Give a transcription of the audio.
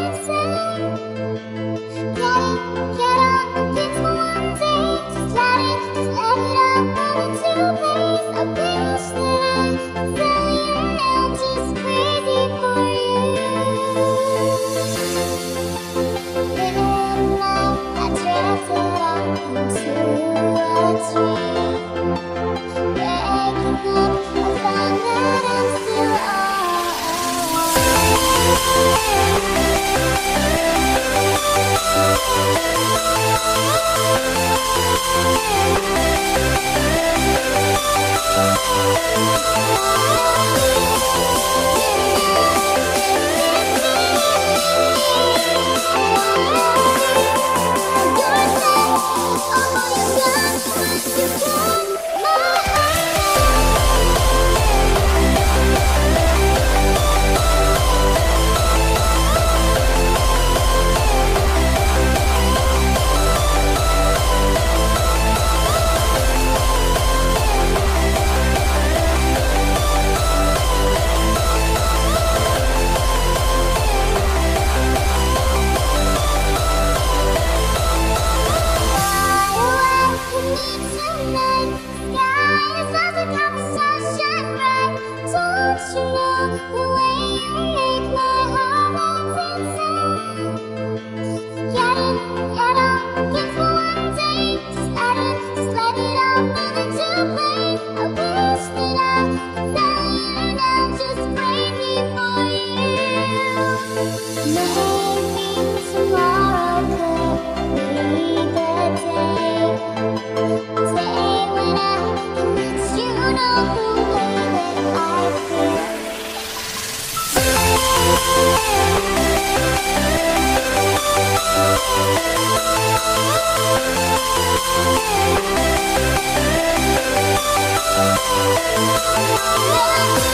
say tonight. Sky is not a conversation, right? Don't you know? Thank you.